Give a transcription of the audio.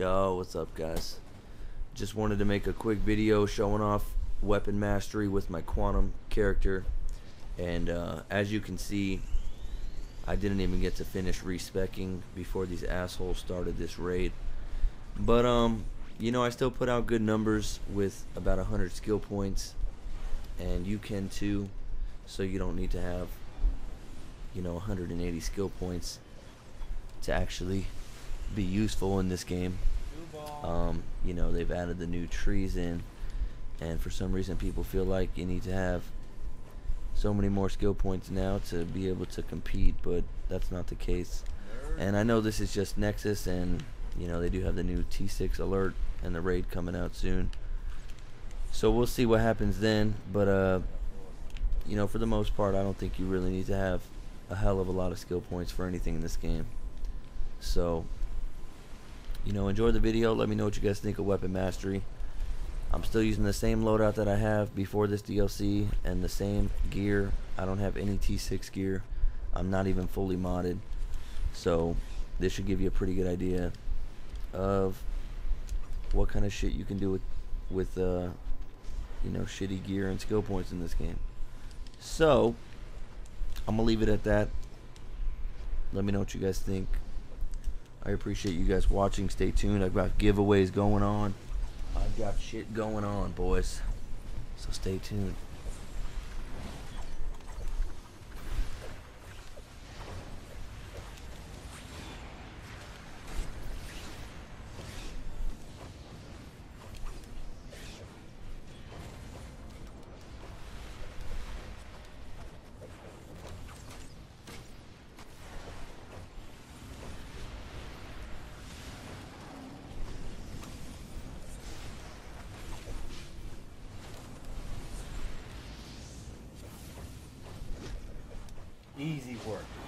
Yo, what's up guys? Just wanted to make a quick video showing off weapon mastery with my quantum character. And uh, as you can see I didn't even get to finish respecking before these assholes started this raid. But um you know I still put out good numbers with about 100 skill points. And you can too so you don't need to have you know 180 skill points to actually be useful in this game. Um, you know, they've added the new trees in, and for some reason, people feel like you need to have so many more skill points now to be able to compete, but that's not the case. And I know this is just Nexus, and you know, they do have the new T6 alert and the raid coming out soon. So we'll see what happens then, but uh, you know, for the most part, I don't think you really need to have a hell of a lot of skill points for anything in this game. So, you know, enjoy the video. Let me know what you guys think of Weapon Mastery. I'm still using the same loadout that I have before this DLC and the same gear. I don't have any T6 gear. I'm not even fully modded. So, this should give you a pretty good idea of what kind of shit you can do with, with uh, you know, shitty gear and skill points in this game. So, I'm to leave it at that. Let me know what you guys think. I appreciate you guys watching. Stay tuned. I've got giveaways going on. I've got shit going on, boys. So stay tuned. Easy work.